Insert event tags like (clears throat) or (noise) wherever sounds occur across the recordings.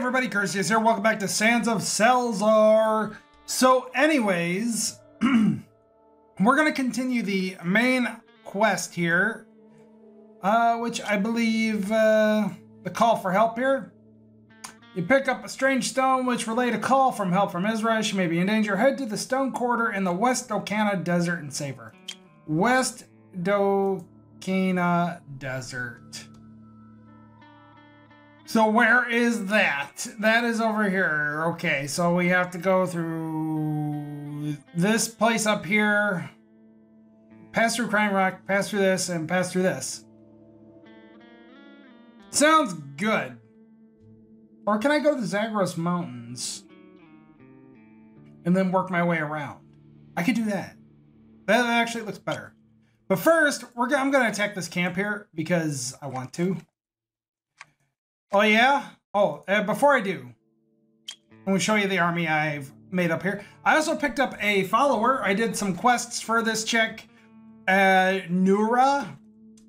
everybody, Curseius here. Welcome back to Sands of Salzaar. So, anyways, (clears throat) we're gonna continue the main quest here, uh, which I believe uh, the call for help here. You pick up a strange stone which relayed a call from help from Isra. She may be in danger. Head to the stone quarter in the West Docana Desert and save her. West Docana Desert. So where is that? That is over here. Okay, so we have to go through this place up here. Pass through Crime Rock, pass through this, and pass through this. Sounds good. Or can I go to the Zagros Mountains and then work my way around? I could do that. That actually looks better. But first, we're I'm going to attack this camp here because I want to. Oh, yeah? Oh, uh, before I do, let me show you the army I've made up here. I also picked up a follower. I did some quests for this chick, uh, Nura,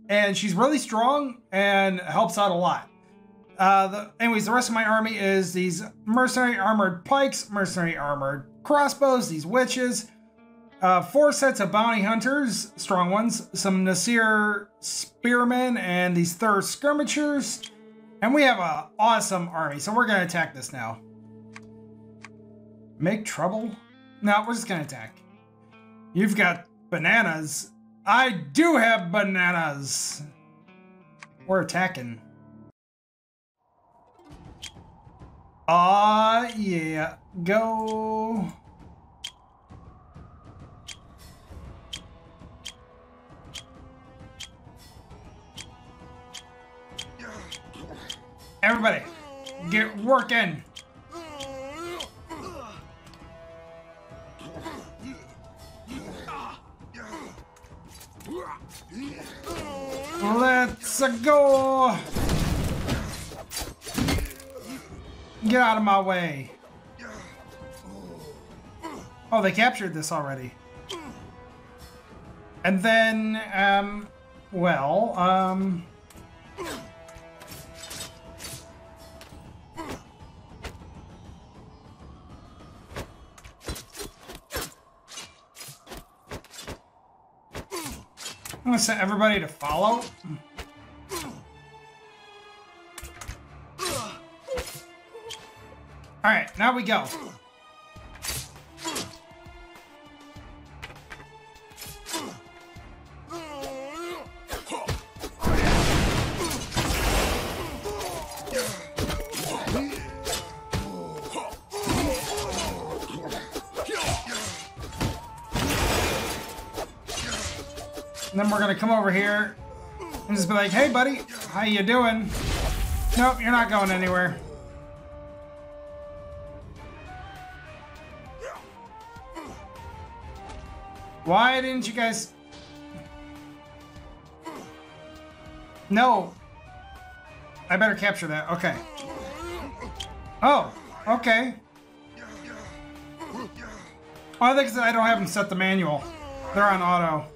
and she's really strong and helps out a lot. Uh, the, anyways, the rest of my army is these mercenary armored pikes, mercenary armored crossbows, these witches, uh, four sets of bounty hunters, strong ones, some Nasir spearmen, and these Thur skirmishers. And we have an awesome army, so we're going to attack this now. Make trouble? No, we're just going to attack. You've got bananas. I do have bananas. We're attacking. Ah, uh, yeah. Go. Everybody, get working. Let's go. Get out of my way. Oh, they captured this already. And then, um, well, um... gonna set everybody to follow. Alright, now we go. Come over here and just be like, hey buddy, how you doing? Nope, you're not going anywhere. Why didn't you guys... No. I better capture that. Okay. Oh, okay. Oh, I think I don't have them set the manual. They're on auto.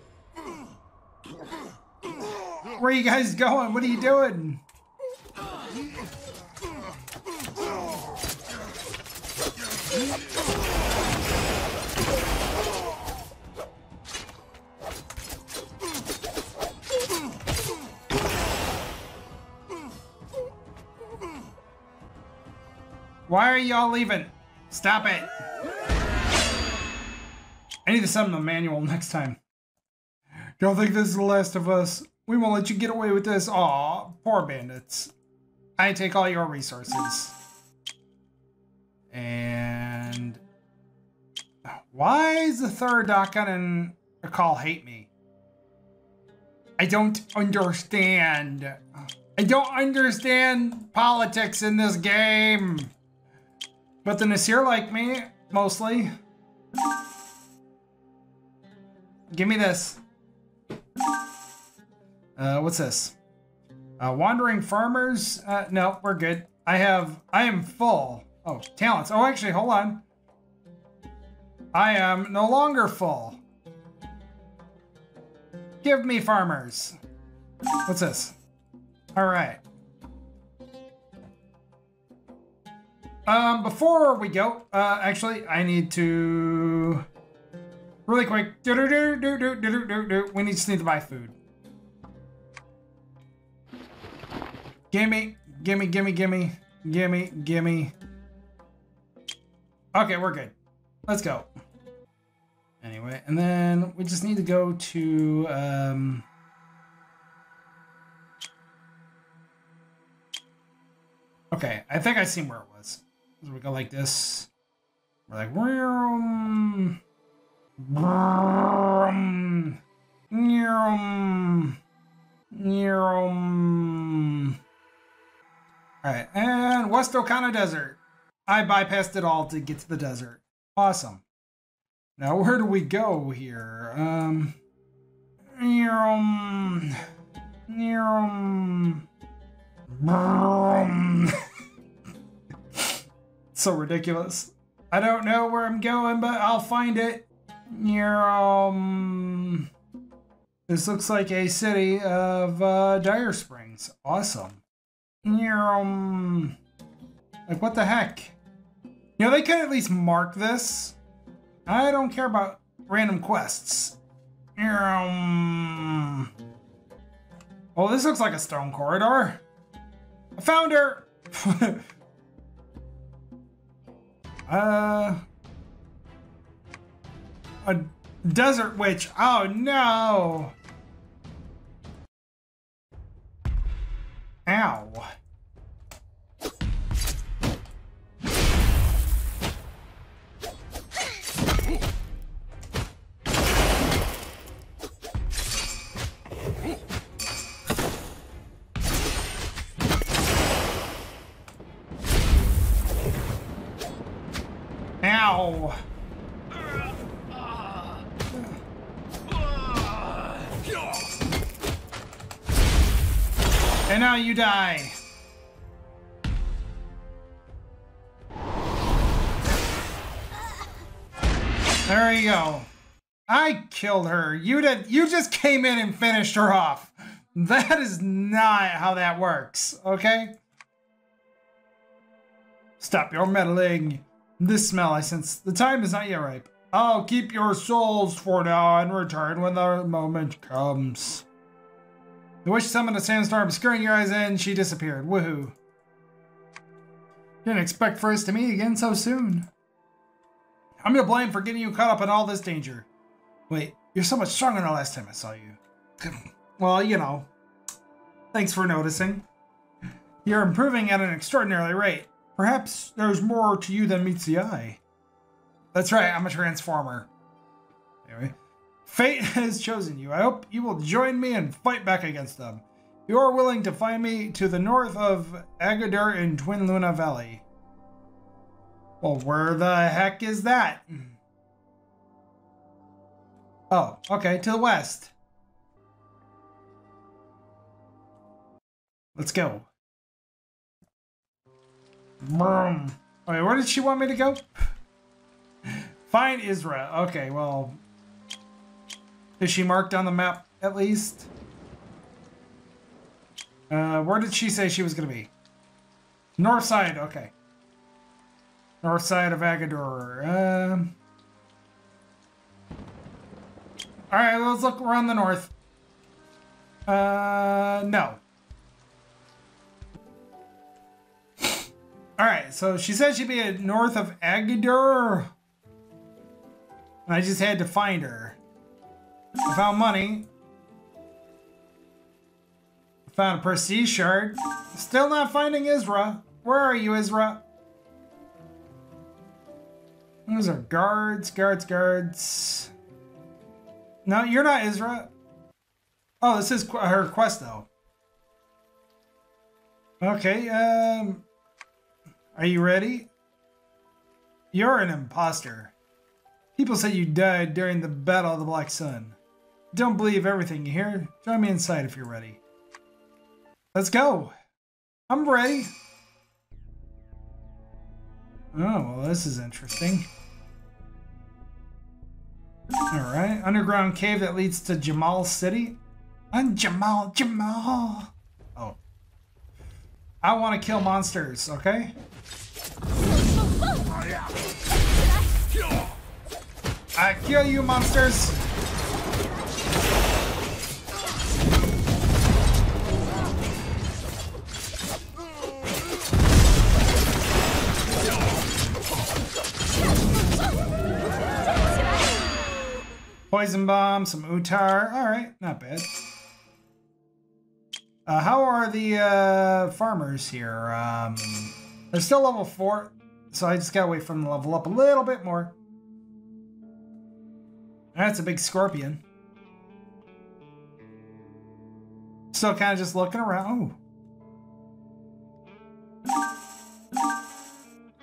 Where are you guys going? What are you doing? Why are y'all leaving? Stop it. I need to summon the manual next time. Don't think this is the last of us. We won't let you get away with this. Aw, poor bandits. I take all your resources. And... Why is the Thur Dakan and Akal hate me? I don't understand. I don't understand politics in this game. But the Nasir like me, mostly. Give me this. Uh, what's this? Uh, wandering farmers? Uh, no, we're good. I have, I am full. Oh, talents. Oh, actually, hold on. I am no longer full. Give me farmers. What's this? All right. Um, before we go, uh, actually, I need to really quick. Do, do, do, do, do, do, do, do. We just need to buy food. Gimme, gimme, gimme, gimme, gimme, gimme. Okay, we're good. Let's go. Anyway, and then we just need to go to um. Okay, I think I seen where it was. We go like this. We're like, vroom, vroom, vroom, vroom. All right, and West Okana Desert. I bypassed it all to get to the desert. Awesome. Now, where do we go here? Um, vroom, vroom, vroom. so ridiculous. I don't know where I'm going, but I'll find it. Near, um... This looks like a city of uh, Dire Springs. Awesome. Um... Like, what the heck? You know, they could at least mark this. I don't care about random quests. Um... Oh, this looks like a stone corridor. I found her! (laughs) Uh, a desert witch. Oh no! Ow! Now you die. There you go. I killed her. You did. You just came in and finished her off. That is not how that works. Okay. Stop your meddling. This smell I sense. The time is not yet ripe. I'll keep your souls for now and return when the moment comes. The witch summoned a sandstorm, obscuring your eyes, and she disappeared. Woohoo. Didn't expect for us to meet again so soon. I'm to blame for getting you caught up in all this danger. Wait, you're so much stronger than the last time I saw you. (laughs) Well, you know. Thanks for noticing. You're improving at an extraordinary rate. Perhaps there's more to you than meets the eye. That's right, I'm a transformer. Anyway, fate (laughs) has chosen you. I hope you will join me and fight back against them. You are willing to find me to the north of Agadir in Twin Luna Valley. Well, where the heck is that? Oh, okay, to the west. Let's go. Brum. Wait, where did she want me to go? (laughs) Find Isra. Okay, well... Is she marked on the map, at least? Uh, where did she say she was going to be? North side, okay. North side of Agadir. Um... Alright, let's look around the north. Uh, no. Alright, so she said she'd be north of Agadir. I just had to find her. Found money. Found a prestige shard. Still not finding Isra. Where are you, Isra? Those are guards, guards, guards. No, you're not Isra. Oh, this is her quest, though. Okay, um... Are you ready? You're an imposter. People say you died during the Battle of the Black Sun. Don't believe everything you hear. Join me inside if you're ready. Let's go. I'm ready. Oh, well, this is interesting. Alright, underground cave that leads to Jamal City. I'm Jamal, Jamal. Oh. I want to kill monsters, okay? I kill you, monsters! Poison bomb, some utar. All right, not bad. Uh, how are the uh, farmers here? Um, they're still level four, so I just gotta wait for them to level up a little bit more. That's a big scorpion. Still kind of just looking around.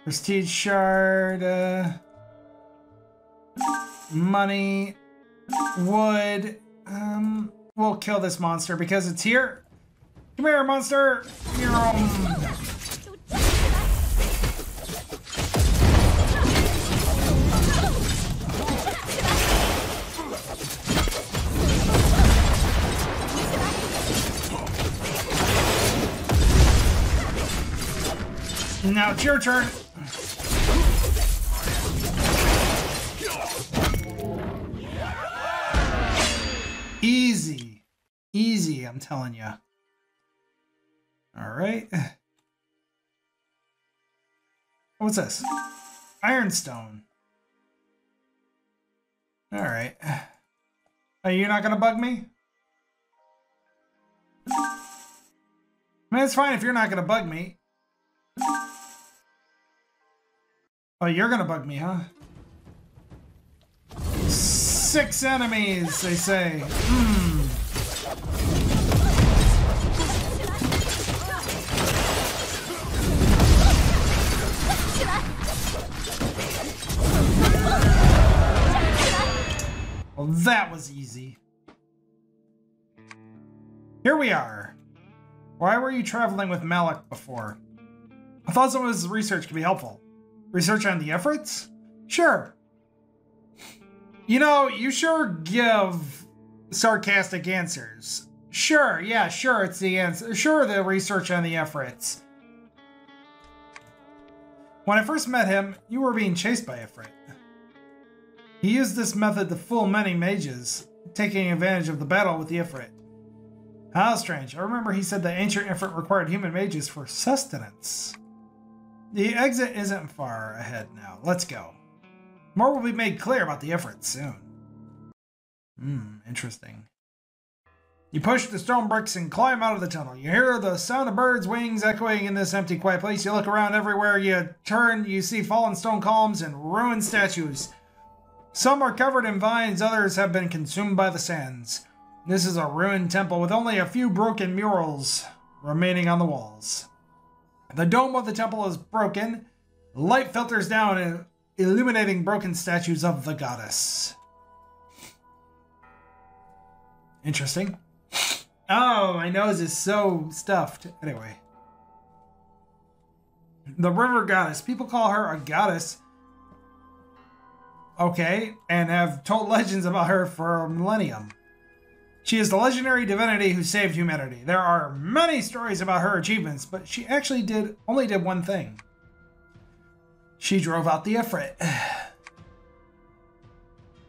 Prestige shard. Uh, money would um we'll kill this monster because it's here. Come here, monster. Um Now it's your turn. Telling you. All right. (sighs) What's this? Ironstone. All right. Are (sighs) you not going to bug me? I mean, it's fine if you're not going to bug me. Oh, you're going to bug me, huh? Six enemies, they say. Hmm. Well, that was easy. Here we are. Why were you traveling with Malik before? I thought some of his research could be helpful. Research on the efforts? Sure. You know, you sure give sarcastic answers. Sure, yeah, sure, it's the answer. Sure, the research on the efforts. When I first met him, you were being chased by Ifrit. He used this method to fool many mages, taking advantage of the battle with the Ifrit. How strange. I remember he said the ancient Ifrit required human mages for sustenance. The exit isn't far ahead now. Let's go. More will be made clear about the Ifrit soon. Hmm, interesting. You push the stone bricks and climb out of the tunnel. You hear the sound of birds' wings echoing in this empty, quiet place. You look around everywhere. You turn, you see fallen stone columns and ruined statues. Some are covered in vines, others have been consumed by the sands. This is a ruined temple with only a few broken murals remaining on the walls. The dome of the temple is broken. Light filters down and illuminating broken statues of the goddess. Interesting. Oh, my nose is so stuffed. Anyway. The river goddess. People call her a goddess. Okay, and have told legends about her for a millennium. She is the legendary divinity who saved humanity. There are many stories about her achievements, but she actually did only did one thing. She drove out the Ifrit. (sighs)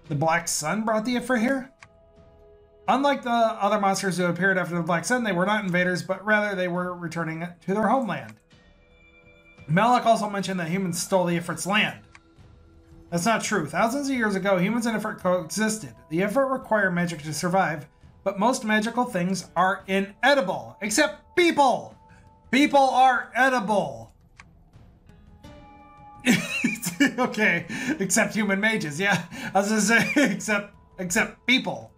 The Black Sun brought the Ifrit here? Unlike the other monsters who appeared after the Black Sun, they were not invaders, but rather they were returning to their homeland. Malik also mentioned that humans stole the Ifrit's land. That's not true. Thousands of years ago, humans and Ifrit coexisted. The Ifrit require magic to survive, but most magical things are inedible, except people! People are edible! (laughs) okay, except human mages. Yeah, I was gonna say (laughs) except except people.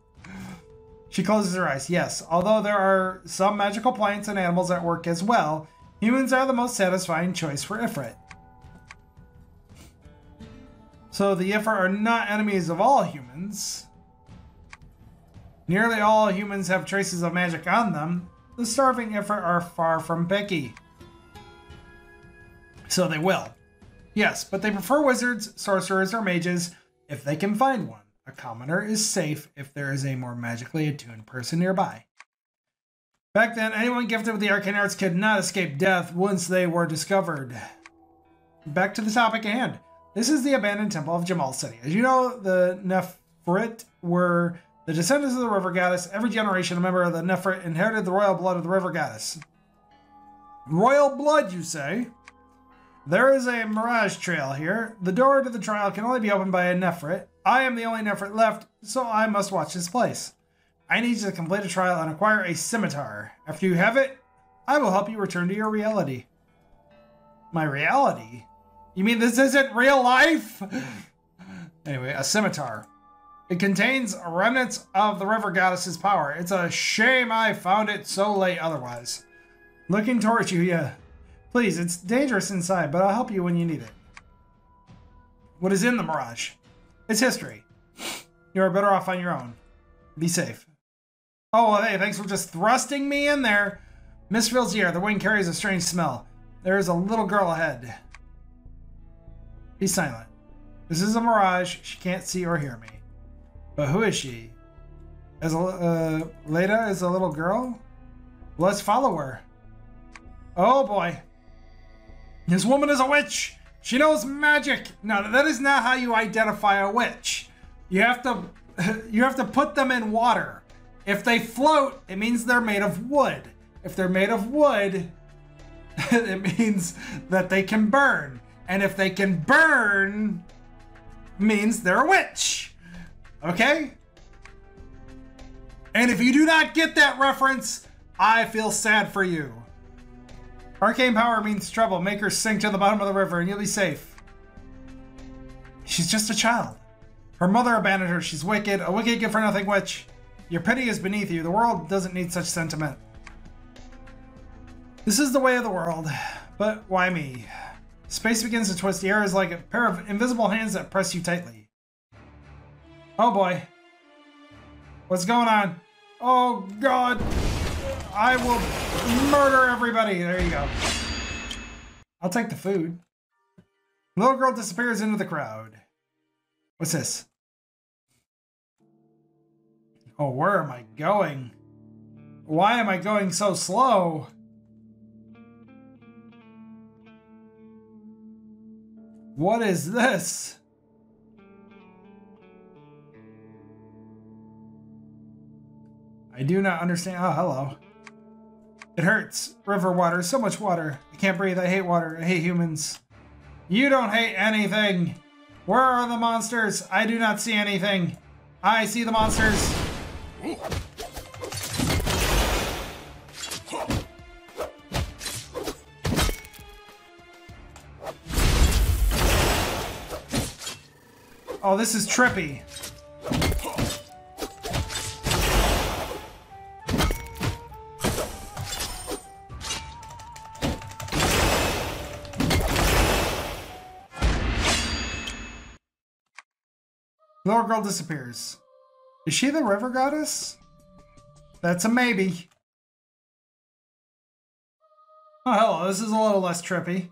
She closes her eyes. Yes, although there are some magical plants and animals at work as well, humans are the most satisfying choice for Ifrit. So the Ifrit are not enemies of all humans. Nearly all humans have traces of magic on them. The starving Ifrit are far from picky. So they will. Yes, but they prefer wizards, sorcerers, or mages if they can find one. A commoner is safe if there is a more magically attuned person nearby. Back then, anyone gifted with the arcane arts could not escape death once they were discovered. Back to the topic at hand. This is the abandoned temple of Jamal City. As you know, the Nefrit were the descendants of the river goddess. Every generation, a member of the Nefrit inherited the royal blood of the river goddess. Royal blood, you say? There is a mirage trail here. The door to the trial can only be opened by a Nefrit. I am the only Nefrit left, so I must watch this place. I need you to complete a trial and acquire a scimitar. After you have it, I will help you return to your reality. My reality? You mean this isn't real life? anyway, a scimitar. It contains remnants of the river goddess's power. It's a shame I found it so late otherwise. Looking towards you, yeah. Please, it's dangerous inside, but I'll help you when you need it. What is in the Mirage? It's history. You are better off on your own. Be safe. Oh, well, hey, thanks for just thrusting me in there. The air. The wind carries a strange smell. There is a little girl ahead. Be silent. This is a mirage. She can't see or hear me. But who is she? As a, uh, Leda is a little girl? Let's follow her. Oh boy. This woman is a witch. She knows magic. Now that is not how you identify a witch. You have to (laughs) you have to put them in water. If they float, it means they're made of wood. If they're made of wood, (laughs) it means that they can burn. And if they can burn, means they're a witch. Okay? And if you do not get that reference, I feel sad for you. Arcane power means trouble. Make her sink to the bottom of the river and you'll be safe. She's just a child. Her mother abandoned her. She's wicked, a wicked good for nothing witch. Your pity is beneath you. The world doesn't need such sentiment. This is the way of the world. But why me? Space begins to twist. The air is like a pair of invisible hands that press you tightly. Oh boy. What's going on? Oh god. I will murder everybody. There you go. I'll take the food. Little girl disappears into the crowd. What's this? Oh, where am I going? Why am I going so slow? What is this? I do not understand. Oh, hello. It hurts. River water, so much water. I can't breathe. I hate water. I hate humans. You don't hate anything. Where are the monsters? I do not see anything. I see the monsters. Oh, this is trippy. Little girl disappears. Is she the river goddess? That's a maybe. Oh, hello. This is a little less trippy.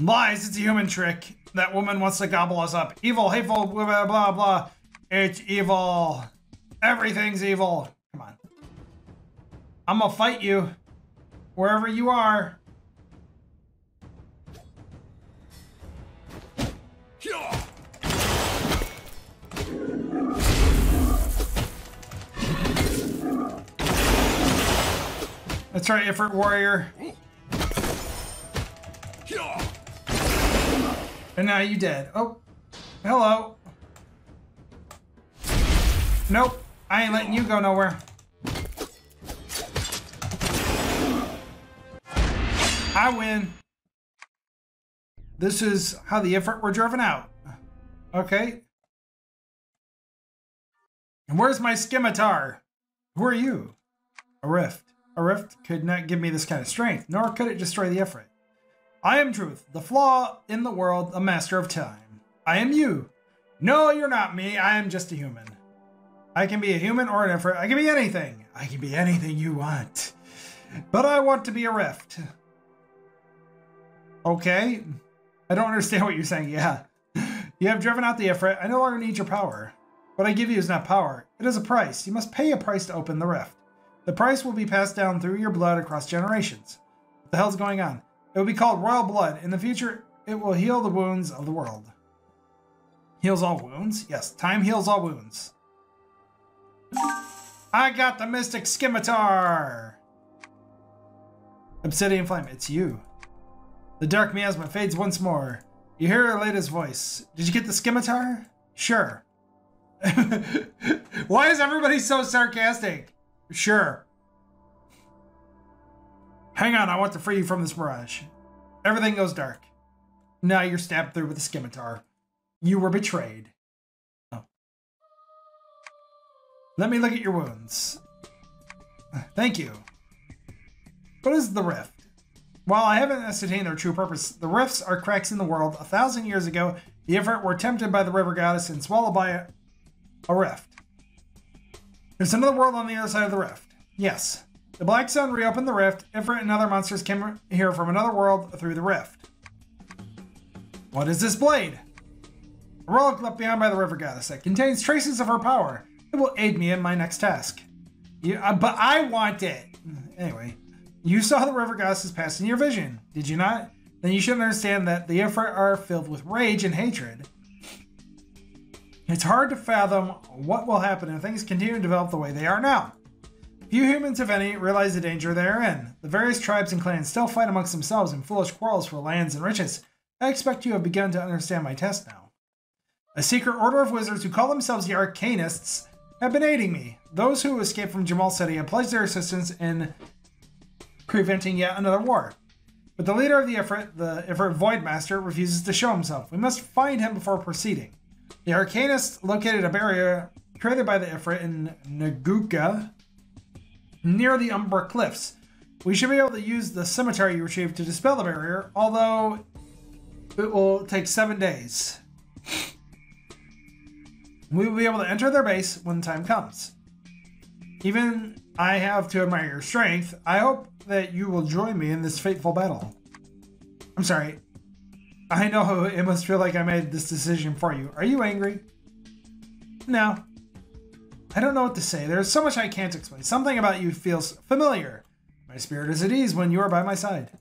Lies, it's a human trick. That woman wants to gobble us up. Evil, hateful, blah, blah, blah. It's evil. Everything's evil. Come on. I'm gonna fight you. Wherever you are. That's right, Ifrit Warrior. And now you dead. Oh, hello. Nope, I ain't letting you go nowhere. I win. This is how the Ifrit were driven out. Okay. And where's my scimitar? Who are you? A rift. A rift could not give me this kind of strength, nor could it destroy the Ifrit. I am truth, the flaw in the world, a master of time. I am you. No, you're not me. I am just a human. I can be a human or an Ifrit. I can be anything. I can be anything you want. But I want to be a rift. Okay. I don't understand what you're saying. Yeah. You have driven out the Ifrit. I no longer need your power. What I give you is not power. It is a price. You must pay a price to open the rift. The price will be passed down through your blood across generations. What the hell's going on? It will be called royal blood. In the future, it will heal the wounds of the world. Heals all wounds? Yes, time heals all wounds. I got the Mystic Scimitar! Obsidian Flame, it's you. The dark miasma fades once more. You hear Aleda's voice. Did you get the Scimitar? Sure. (laughs) Why is everybody so sarcastic? Sure. Hang on, I want to free you from this mirage. Everything goes dark. Now you're stabbed through with a scimitar. You were betrayed. Oh. Let me look at your wounds. Thank you. What is the rift? While I haven't ascertained their true purpose, the rifts are cracks in the world. A thousand years ago, the Ifrit were tempted by the river goddess and swallowed by a, a rift. There's another world on the other side of the rift. Yes. The Black Sun reopened the rift. Ifrit and other monsters came here from another world through the rift. What is this blade? A relic left behind by the river goddess that contains traces of her power. It will aid me in my next task. You, uh, but I want it. Anyway, you saw the river goddesses pass in your vision, did you not? Then you should understand that the Ifrit are filled with rage and hatred. It's hard to fathom what will happen if things continue to develop the way they are now. Few humans, if any, realize the danger they are in. The various tribes and clans still fight amongst themselves in foolish quarrels for lands and riches. I expect you have begun to understand my test now. A secret order of wizards who call themselves the Arcanists have been aiding me. Those who escaped from Jamal City have pledged their assistance in preventing yet another war. But the leader of the Ifrit, the Ifrit Voidmaster, refuses to show himself. We must find him before proceeding. The Arcanists located a barrier created by the Ifrit in Naguka near the Umbra Cliffs. We should be able to use the scimitar you retrieved to dispel the barrier, although it will take seven days. We will be able to enter their base when the time comes. Even I have to admire your strength. I hope that you will join me in this fateful battle. I'm sorry. I know it must feel like I made this decision for you. Are you angry? No. I don't know what to say. There's so much I can't explain. Something about you feels familiar. My spirit is at ease when you are by my side.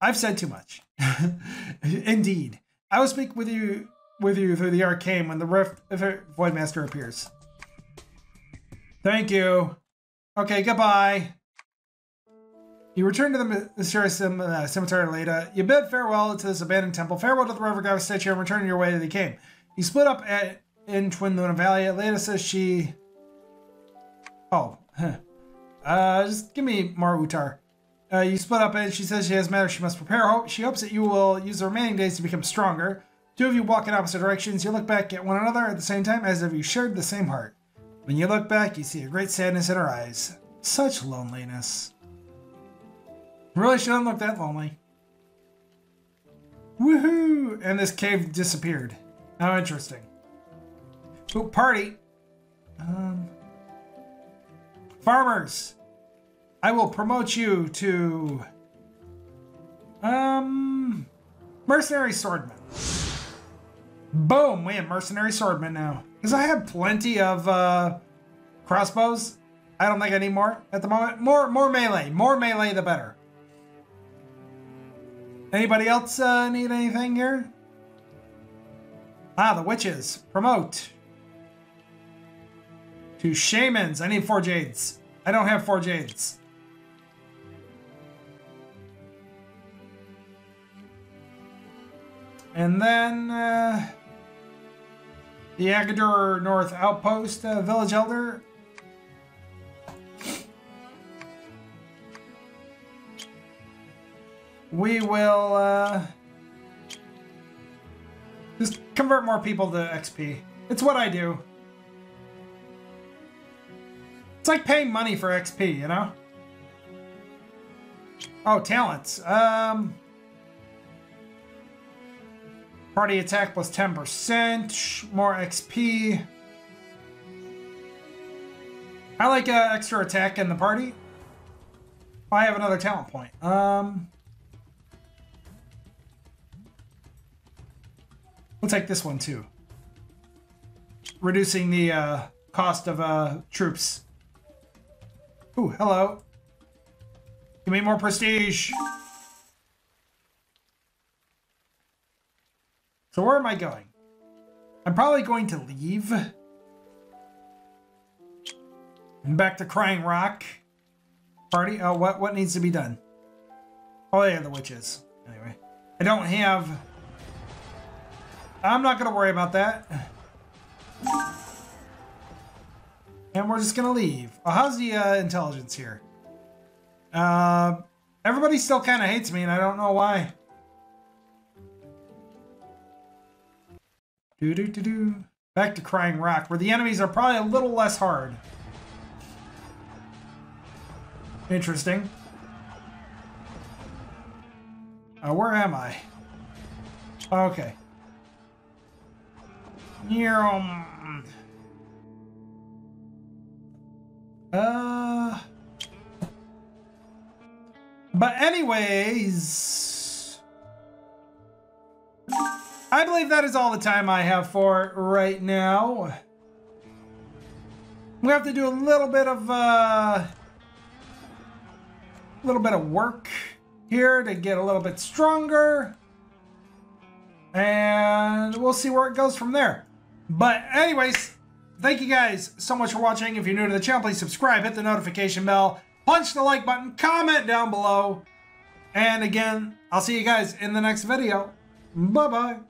I've said too much. (laughs) Indeed. I will speak with you with you through the arcane when the Ifrit Voidmaster appears. Thank you. Okay, goodbye. You return to the mysterious uh, cemetery later. You bid farewell to this abandoned temple. Farewell to the river goddess statue and return your way to the came. You split up at, in Twin Luna Valley. Leda says she... Oh. Uh, just give me more Utar. Uh, you split up and she says she has matter she must prepare. She hopes that you will use the remaining days to become stronger. Two of you walk in opposite directions. You look back at one another at the same time as if you shared the same heart. When you look back, you see a great sadness in her eyes. Such loneliness. Really shouldn't look that lonely. Woohoo! And this cave disappeared. How interesting. Ooh, party. Um, farmers. I will promote you to um mercenary swordman. Boom, we have mercenary swordman now. Because I have plenty of uh, crossbows. I don't think I need more at the moment. More, more melee. More melee, the better. Anybody else uh, need anything here? Ah, the witches. Promote. To shamans. I need four jades. I don't have four jades. And then... Uh, the Agadir North Outpost uh, Village Elder. We will uh, just convert more people to XP. It's what I do. It's like paying money for XP, you know? Oh, talents. Um... Party attack plus 10%, more XP. I like uh, extra attack in the party. I have another talent point. Um, we'll take this one too. Reducing the uh, cost of uh, troops. Ooh, hello. Give me more prestige. So where am I going? I'm probably going to leave. And back to Crying Rock. Party. Oh, what what needs to be done? Oh yeah, the witches. Anyway, I don't have. I'm not gonna worry about that. And we're just gonna leave. How's the uh, intelligence here? Uh, everybody still kind of hates me, and I don't know why. Do do do do. Back to Crying Rock, where the enemies are probably a little less hard. Interesting. Uh, where am I? Okay. Near. Um, uh. But anyways, I believe that is all the time I have for right now. We have to do a little bit of uh, a little bit of work here to get a little bit stronger. And we'll see where it goes from there. But anyways, thank you guys so much for watching. If you're new to the channel, please subscribe, hit the notification bell, punch the like button, comment down below. And again, I'll see you guys in the next video. Bye-bye.